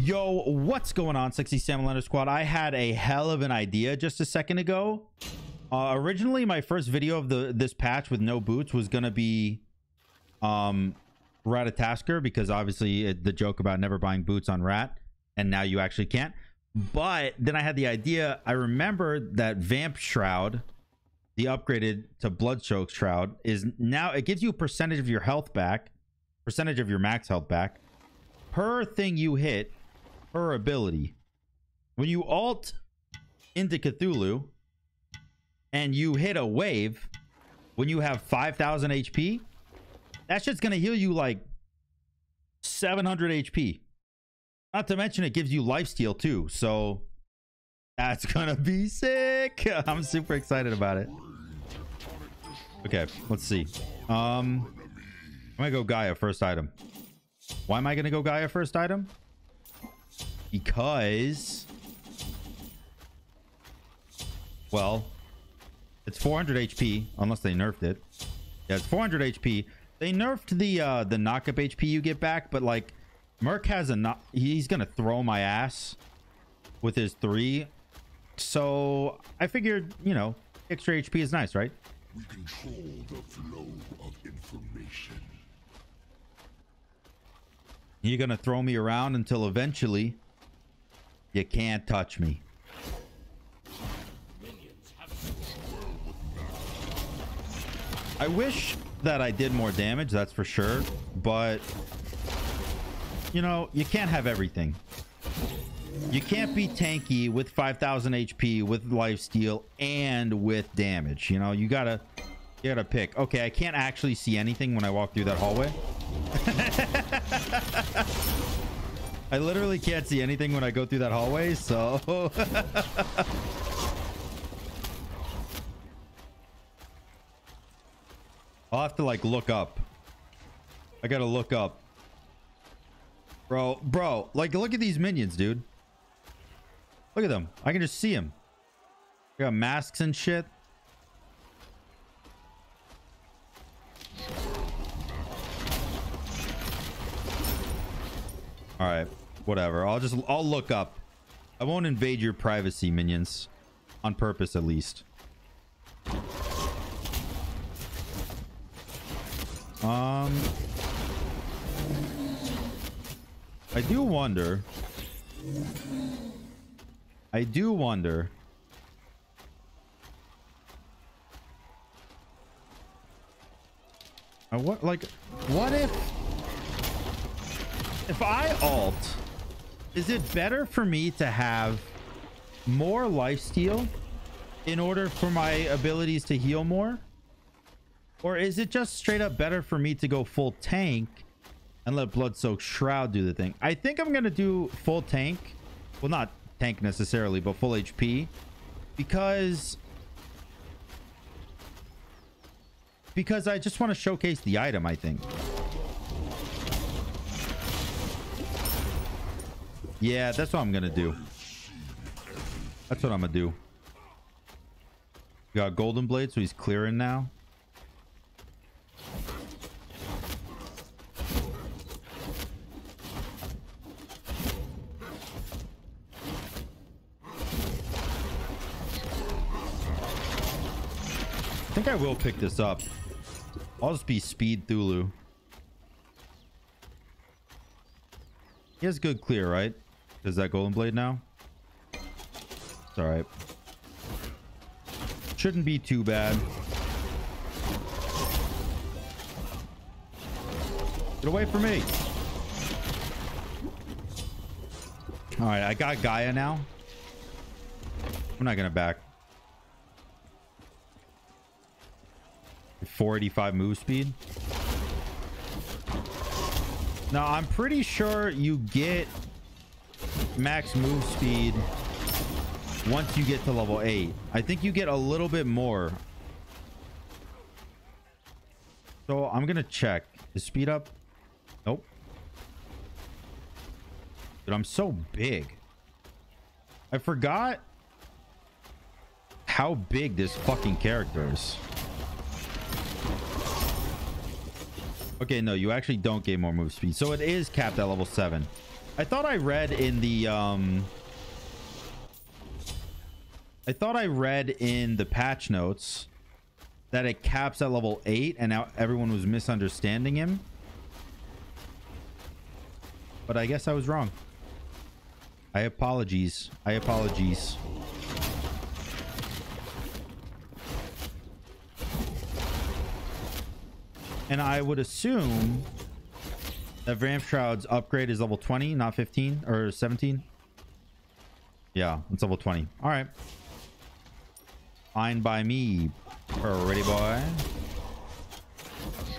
Yo, what's going on, 60 Salmon Squad? I had a hell of an idea just a second ago. Uh, originally, my first video of the this patch with no boots was gonna be um Ratatoskr because obviously it, the joke about never buying boots on Rat, and now you actually can't. But then I had the idea. I remember that Vamp Shroud, the upgraded to Bloodsoaked Shroud, is now it gives you a percentage of your health back, percentage of your max health back per thing you hit per ability. When you alt into Cthulhu and you hit a wave when you have 5000 HP, that shit's gonna heal you like 700 HP. Not to mention it gives you lifesteal too. So that's gonna be sick. I'm super excited about it. Okay, let's see. Um, I'm gonna go Gaia first item. Why am I gonna go Gaia first item? Because, well, it's 400 HP unless they nerfed it. Yeah, it's 400 HP. They nerfed the uh, the knockup HP you get back, but like Merc has a knock. He's gonna throw my ass with his three. So I figured, you know, extra HP is nice, right? We control the flow of information. You're gonna throw me around until eventually you can't touch me. I wish that I did more damage, that's for sure. But, you know, you can't have everything. You can't be tanky with 5,000 HP, with lifesteal, and with damage. You know, you gotta, you gotta pick. Okay, I can't actually see anything when I walk through that hallway. I literally can't see anything when I go through that hallway, so... I'll have to, like, look up. I gotta look up. Bro, bro, like, look at these minions, dude. Look at them. I can just see them. They got masks and shit. All right, whatever. I'll just I'll look up. I won't invade your privacy, minions, on purpose at least. Um, I do wonder. I do wonder. Uh, what like what if if I alt, is it better for me to have more lifesteal in order for my abilities to heal more? Or is it just straight up better for me to go full tank and let Blood Soak Shroud do the thing? I think I'm going to do full tank. Well, not tank necessarily, but full HP. Because... Because I just want to showcase the item, I think. Yeah, that's what I'm gonna do. That's what I'm gonna do. Got golden blade, so he's clearing now. I think I will pick this up. I'll just be speed Cthulhu. He has good clear, right? Is that golden blade now? It's all right. Shouldn't be too bad. Get away from me. All right, I got Gaia now. I'm not gonna back. 485 move speed. Now, I'm pretty sure you get max move speed once you get to level 8. I think you get a little bit more. So I'm going to check. Is speed up? Nope. Dude, I'm so big. I forgot how big this fucking character is. Okay, no, you actually don't gain more move speed. So it is capped at level 7. I thought I read in the um I thought I read in the patch notes that it caps at level 8 and now everyone was misunderstanding him. But I guess I was wrong. I apologies. I apologies. And I would assume that Vamp Shroud's upgrade is level 20, not 15 or 17. Yeah, it's level 20. All right. Fine by me, pretty boy.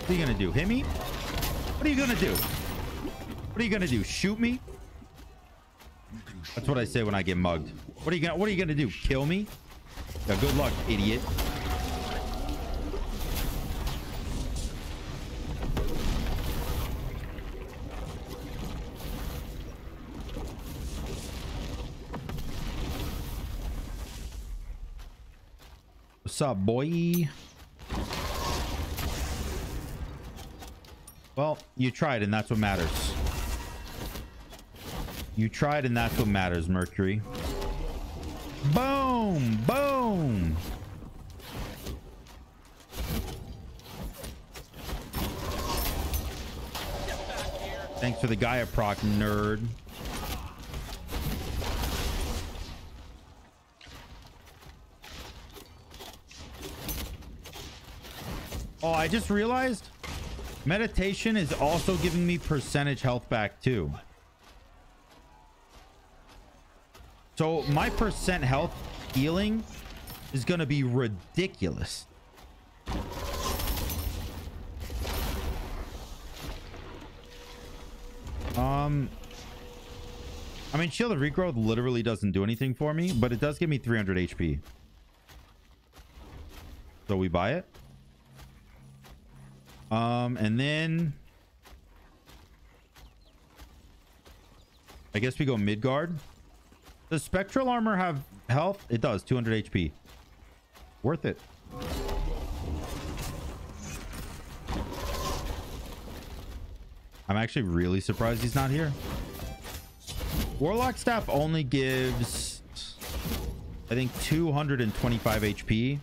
What are you gonna do? Hit me? What are you gonna do? What are you gonna do? Shoot me? That's what I say when I get mugged. What are you gonna What are you gonna do? Kill me? Yeah, good luck, idiot. What's up, boy? Well, you tried, and that's what matters. You tried, and that's what matters, Mercury. Boom! Boom! Thanks for the Gaia proc, nerd. Oh, I just realized meditation is also giving me percentage health back too. So my percent health healing is going to be ridiculous. Um, I mean, Shield of regrowth literally doesn't do anything for me, but it does give me 300 HP. So we buy it. Um, and then I guess we go Midgard. Does spectral armor have health? It does, 200 HP. Worth it. I'm actually really surprised he's not here. Warlock staff only gives, I think, 225 HP.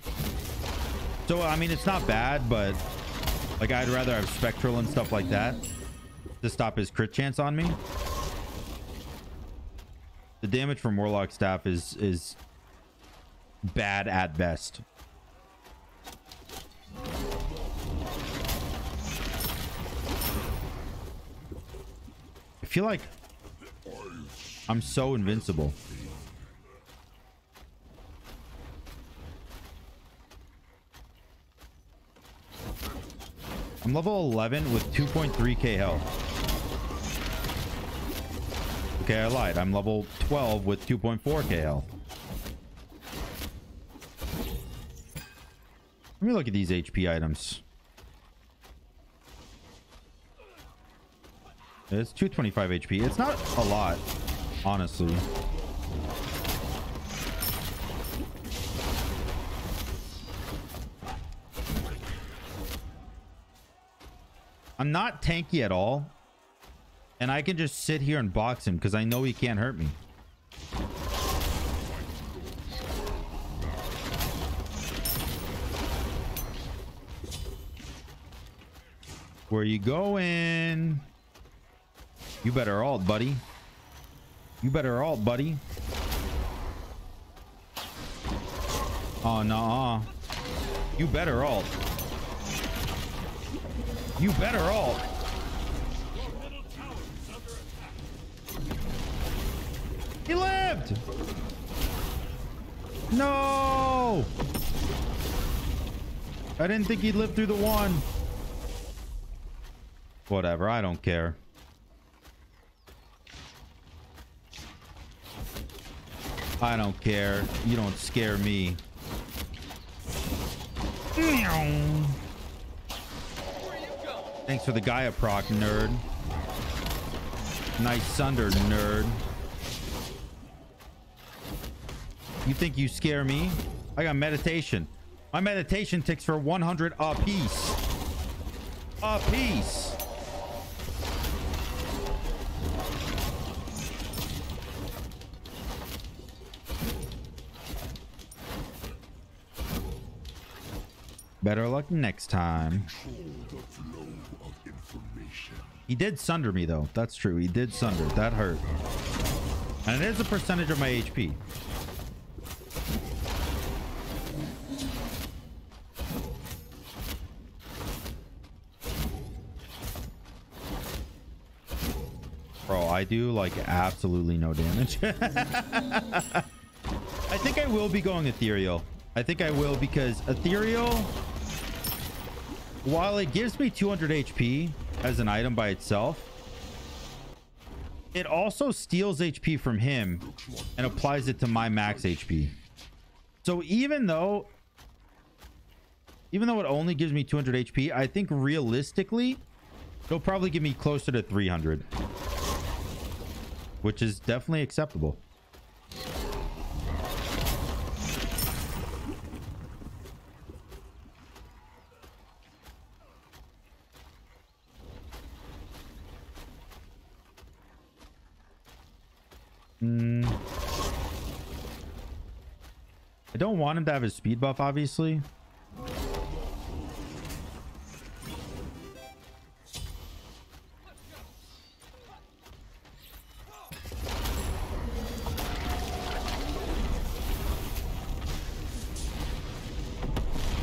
So, I mean, it's not bad, but like, I'd rather have Spectral and stuff like that to stop his crit chance on me. The damage from Warlock Staff is is bad at best. I feel like I'm so invincible. I'm level 11 with 2.3k health. Okay, I lied. I'm level 12 with 2.4k health. Let me look at these HP items. It's 225 HP. It's not a lot, honestly. I'm not tanky at all. And I can just sit here and box him because I know he can't hurt me. Where you going? You better alt, buddy. You better alt, buddy. Oh, no. -uh. You better alt. You better all. He lived! No! I didn't think he'd live through the one. Whatever, I don't care. I don't care. You don't scare me. Thanks for the Gaia proc, nerd. Nice Sunder, nerd. You think you scare me? I got meditation. My meditation ticks for 100 a piece. Better luck next time. He did sunder me though. That's true. He did sunder. That hurt. And it is a percentage of my HP. Bro, I do like absolutely no damage. I think I will be going ethereal. I think I will because ethereal, while it gives me 200 HP as an item by itself, it also steals HP from him and applies it to my max HP. So even though even though it only gives me 200 HP, I think realistically it'll probably give me closer to 300 which is definitely acceptable. I don't want him to have his speed buff, obviously.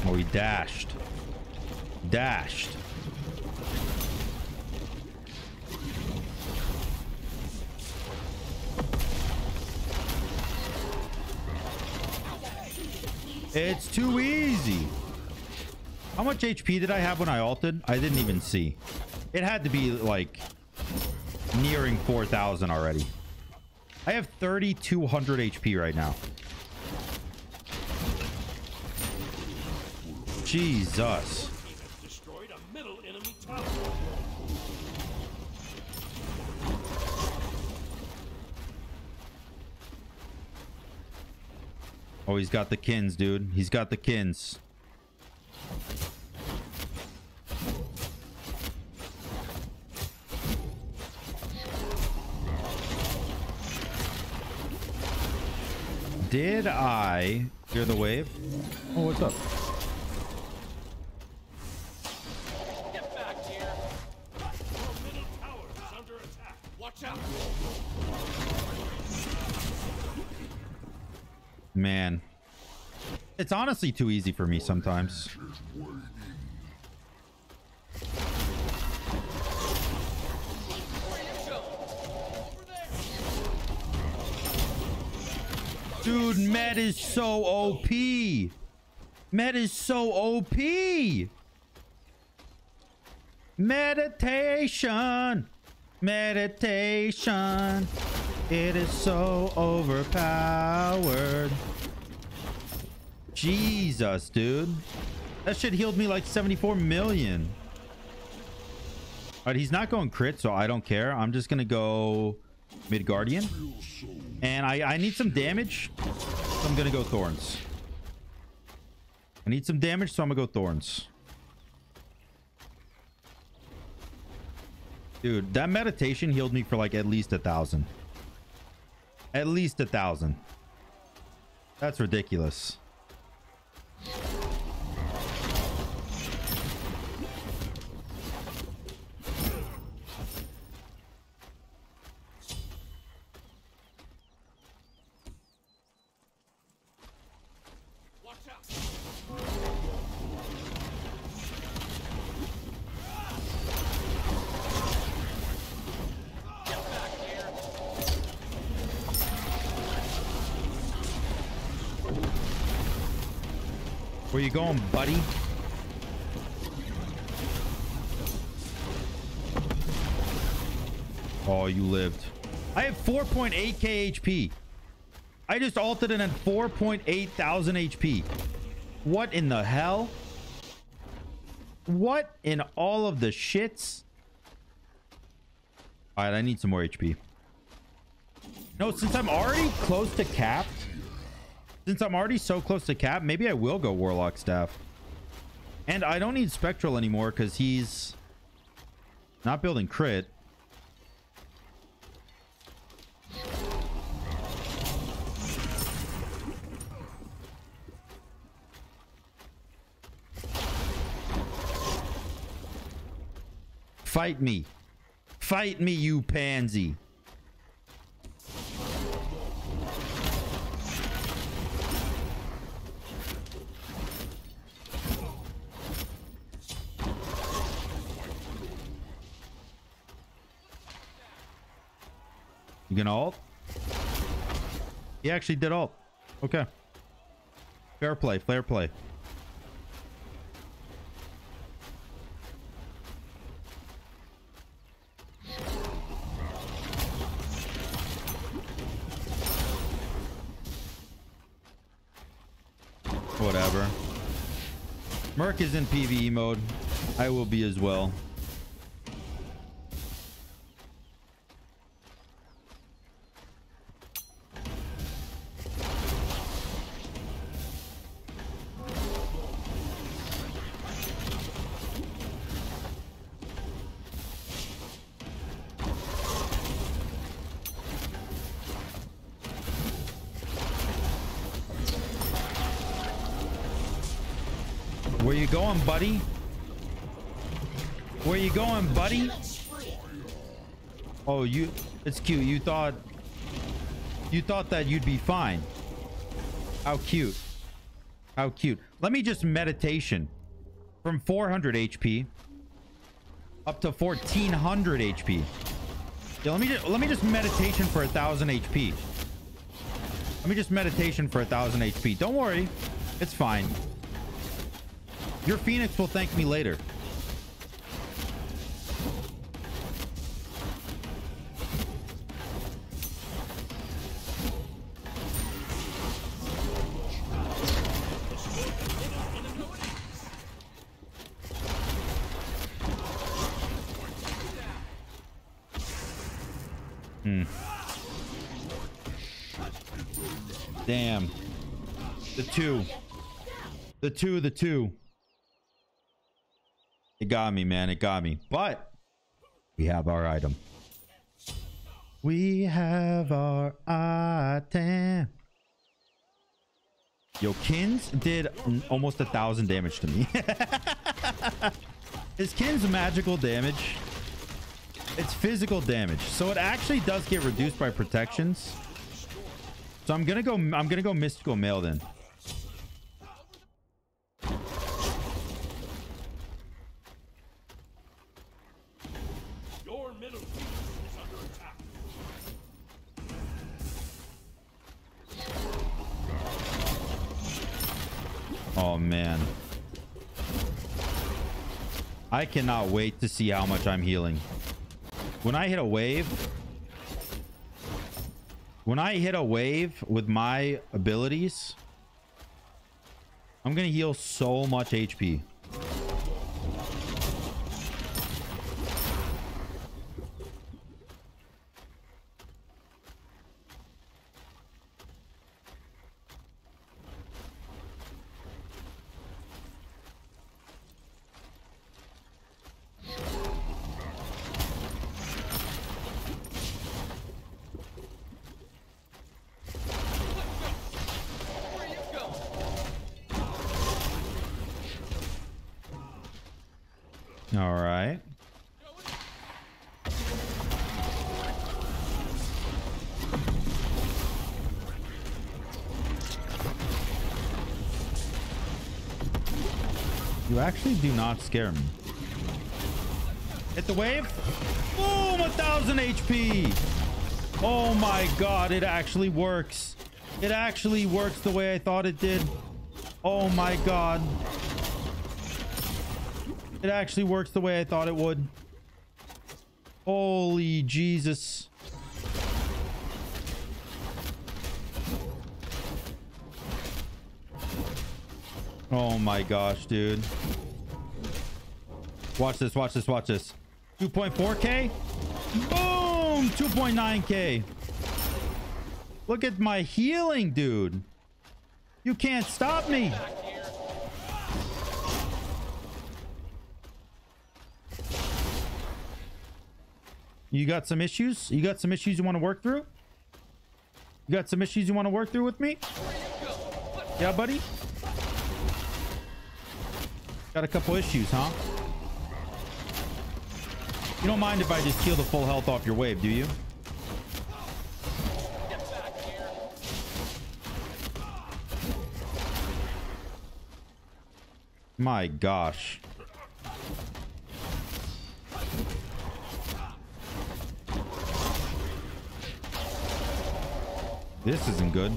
Oh, he dashed. Dashed. It's too easy. How much HP did I have when I ulted? I didn't even see. It had to be like nearing 4,000 already. I have 3,200 HP right now. Jesus. Oh, he's got the kins, dude. He's got the kins. Did I hear the wave? Oh, what's up? It's honestly too easy for me sometimes. Dude, Med is so OP. Med is so OP. Meditation. Meditation. It is so overpowered. Jesus, dude. That shit healed me like 74 million. All right, he's not going crit, so I don't care. I'm just going to go Midgardian. And I, I need some damage, so I'm going to go thorns. I need some damage, so I'm going to go thorns. Dude, that meditation healed me for like at least a thousand. At least a thousand. That's ridiculous. Oh, you lived. I have 4.8k HP. I just altered it at 4.8 thousand HP. What in the hell? What in all of the shits? All right, I need some more HP. No, since I'm already close to capped, since I'm already so close to cap, maybe I will go Warlock Staff. And I don't need Spectral anymore because he's not building crit. Fight me. Fight me, you pansy. You gonna ult? He actually did ult. Okay. Fair play, fair play. Whatever. Merc is in PvE mode. I will be as well. Going, buddy? Where you going, buddy? Oh, you it's cute. You thought you thought that you'd be fine. How cute. How cute. Let me just meditation from 400 HP up to 1400 HP. Yeah, let me just let me just meditation for a thousand HP. Let me just meditation for a thousand HP. Don't worry, it's fine. Your Phoenix will thank me later. Hmm. Damn. The two. The two, the two. It got me, man. It got me. But we have our item. We have our item. Yo, Kins did almost a thousand damage to me. Is Kins magical damage? It's physical damage. So it actually does get reduced by protections. So I'm gonna go I'm gonna go mystical mail then. I cannot wait to see how much I'm healing. When I hit a wave, when I hit a wave with my abilities, I'm going to heal so much HP. Actually do not scare me. Hit the wave. Boom, a thousand HP. Oh my god, it actually works. It actually works the way I thought it did. Oh my god. It actually works the way I thought it would. Holy Jesus. Oh my gosh, dude. Watch this, watch this, watch this. 2.4k? Boom! 2.9k. Look at my healing, dude. You can't stop me. You got some issues? You got some issues you want to work through? You got some issues you want to work through with me? Yeah, buddy? Got a couple issues, huh? You don't mind if I just kill the full health off your wave, do you? My gosh. This isn't good.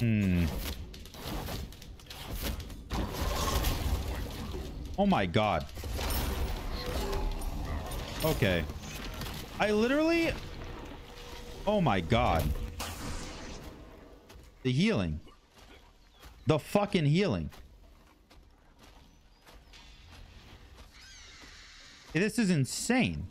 Hmm. Oh my god. Okay. I literally... Oh my god. The healing. The fucking healing. This is insane.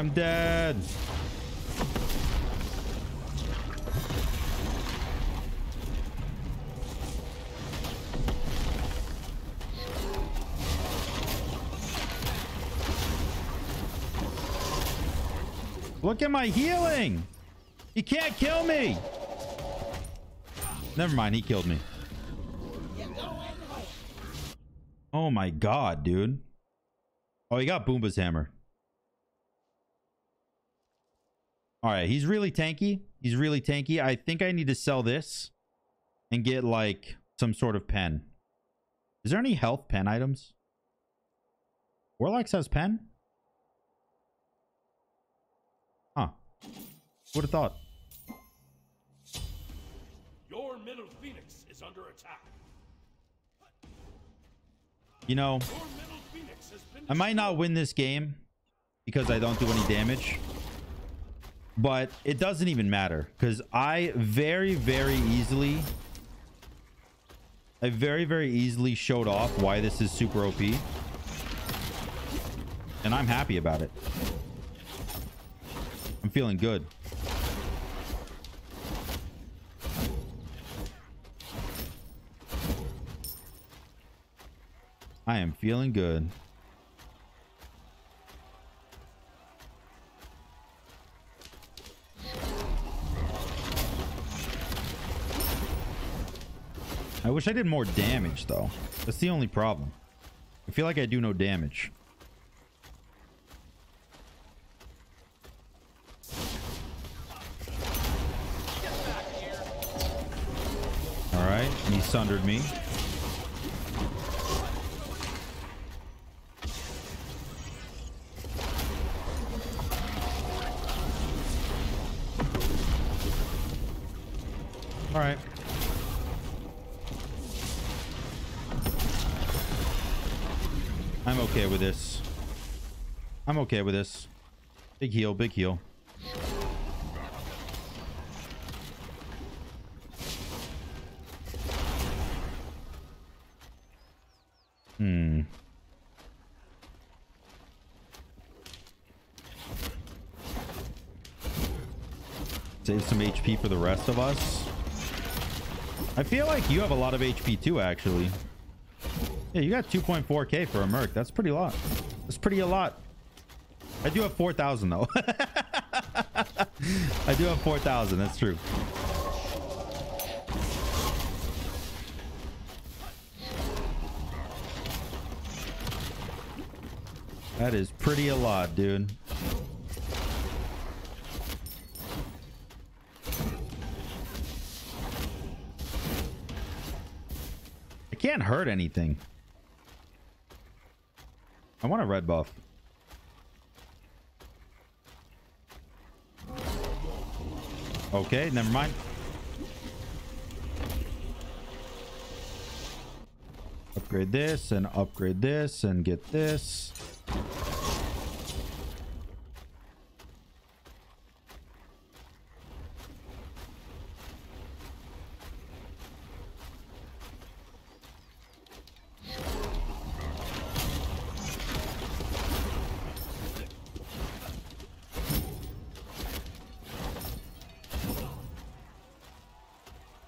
I'm dead. Look at my healing. He can't kill me. Never mind. He killed me. Oh my god, dude. Oh, he got Bumba's hammer. All right, he's really tanky. He's really tanky. I think I need to sell this and get like some sort of pen. Is there any health pen items? Warlocks has pen? Huh. Would have thought. Your middle phoenix is under attack. You know, Your middle phoenix has been I might not win this game because I don't do any damage. But it doesn't even matter because I very, very easily, I very, very easily showed off why this is super OP. And I'm happy about it. I'm feeling good. I am feeling good. I wish I did more damage though. That's the only problem. I feel like I do no damage. All right, he sundered me. Okay with this. Big heal, big heal. Hmm. Save some HP for the rest of us. I feel like you have a lot of HP too, actually. Yeah, you got 2.4k for a Merc. That's pretty lot. That's pretty a lot. I do have 4,000 though. I do have 4,000. That's true. That is pretty a lot, dude. I can't hurt anything. I want a red buff. Okay, never mind. Upgrade this and upgrade this and get this.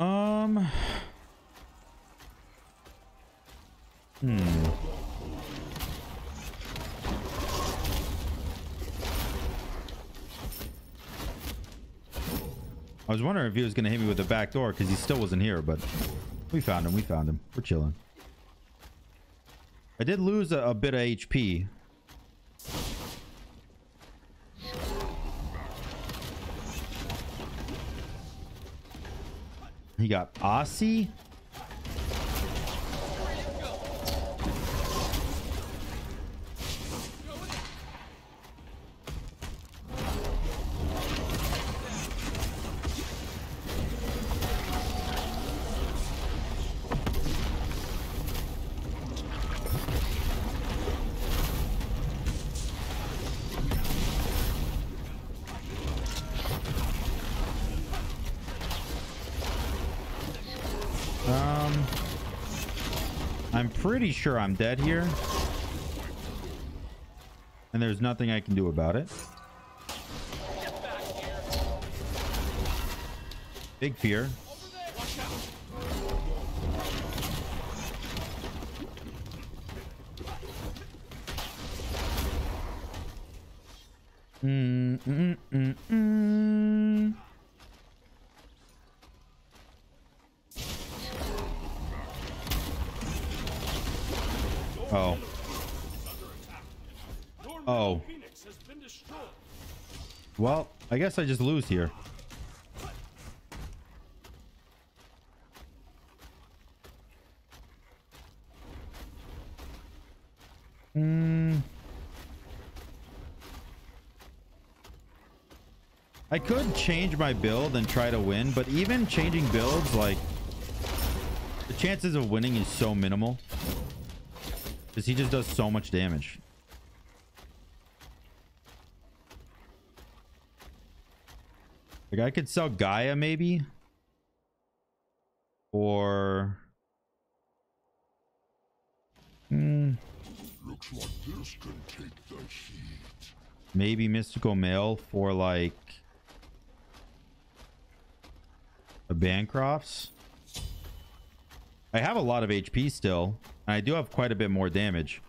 Um. Hmm. I was wondering if he was going to hit me with the back door because he still wasn't here, but we found him. We found him. We're chilling. I did lose a, a bit of HP. Got Aussie. Pretty sure I'm dead here. And there's nothing I can do about it. Big fear. I guess I just lose here. Hmm. I could change my build and try to win, but even changing builds, like, the chances of winning is so minimal. Because he just does so much damage. Like I could sell Gaia maybe. Or Hmm, Looks like this can take the heat. maybe mystical mail for like a Bancrofts. I have a lot of HP still, and I do have quite a bit more damage.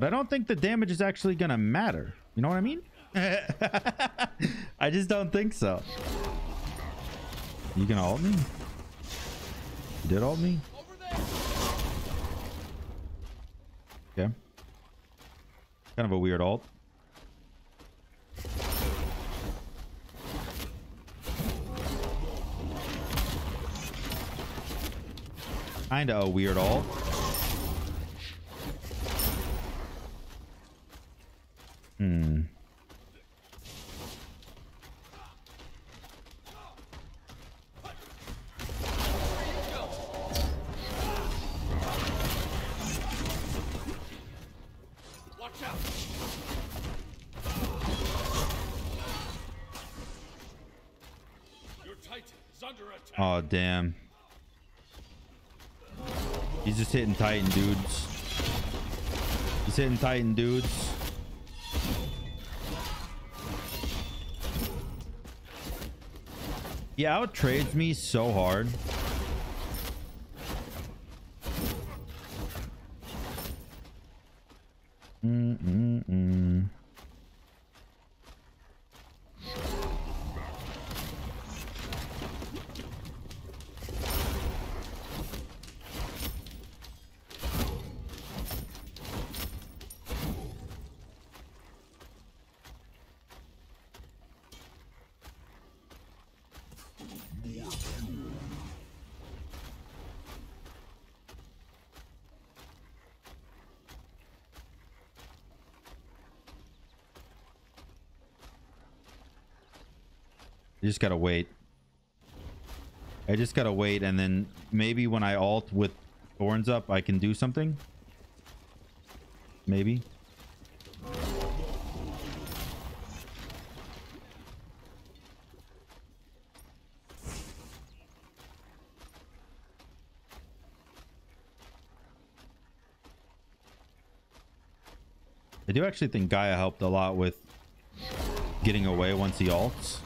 But I don't think the damage is actually gonna matter. You know what I mean? I just don't think so. You gonna ult me? You did ult me? Okay. Kind of a weird ult. Kinda a weird ult. Hmm. Just hitting Titan dudes. He's hitting Titan dudes. He out trades me so hard. Mm-mm-mm. You just gotta wait. I just gotta wait, and then maybe when I alt with thorns up, I can do something. Maybe. I do actually think Gaia helped a lot with getting away once he alts.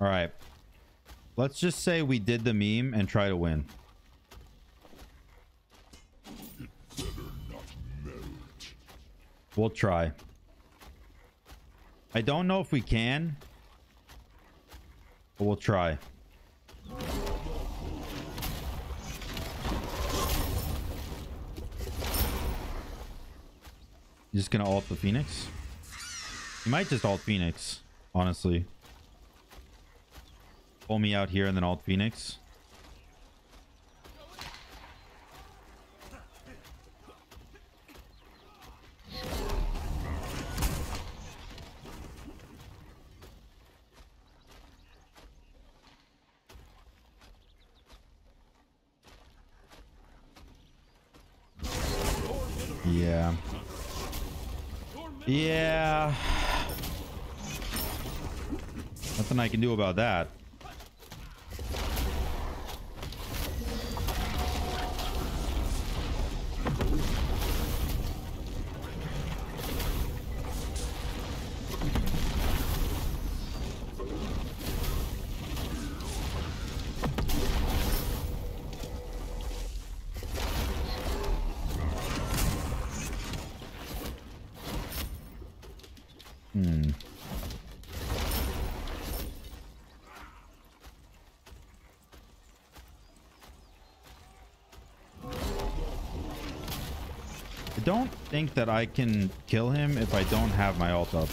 All right. Let's just say we did the meme and try to win. We'll try. I don't know if we can. But we'll try. Just gonna ult the Phoenix? You might just ult Phoenix, honestly. Pull me out here and then ult Phoenix. Yeah. Yeah. Nothing I can do about that. That I can kill him if I don't have my ult up.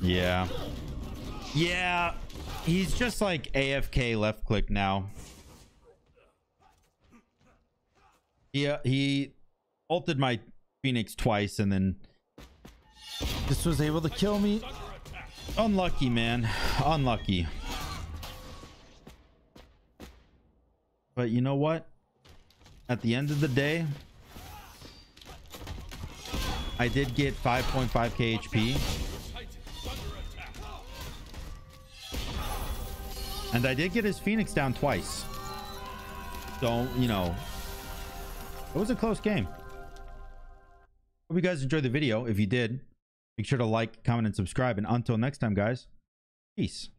Yeah. Yeah. He's just like AFK left click now. Yeah, he ulted my Phoenix twice and then this was able to kill me. Unlucky, man. Unlucky. But you know what? At the end of the day, I did get 5.5k HP. Titan's under attack. And I did get his Phoenix down twice. So, you know, it was a close game. Hope you guys enjoyed the video. If you did, make sure to like, comment, and subscribe. And until next time, guys, peace.